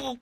Oh!